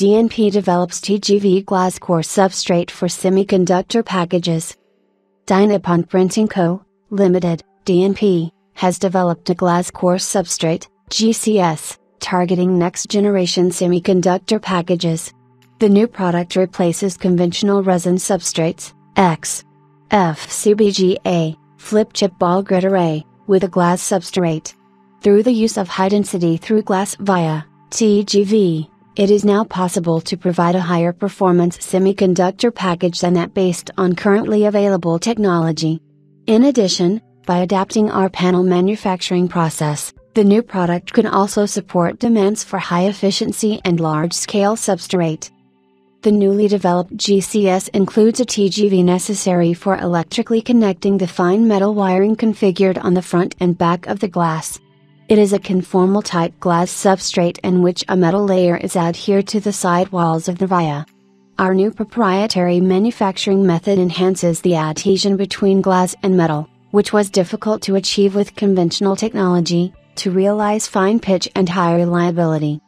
DNP develops TGV glass core substrate for semiconductor packages. Dai Nippon Printing Co., Limited, DNP, has developed a glass core substrate, GCS, targeting next generation semiconductor packages. The new product replaces conventional resin substrates, X, FCBGA, flip chip ball grid array, with a glass substrate. Through the use of high density through glass via TGV, it is now possible to provide a higher performance semiconductor package than that based on currently available technology. In addition, by adapting our panel manufacturing process, the new product can also support demands for high efficiency and large scale substrate. The newly developed GCS includes a TGV necessary for electrically connecting the fine metal wiring configured on the front and back of the glass. It is a conformal type glass substrate in which a metal layer is adhered to the side walls of the via. Our new proprietary manufacturing method enhances the adhesion between glass and metal, which was difficult to achieve with conventional technology, to realize fine pitch and high reliability.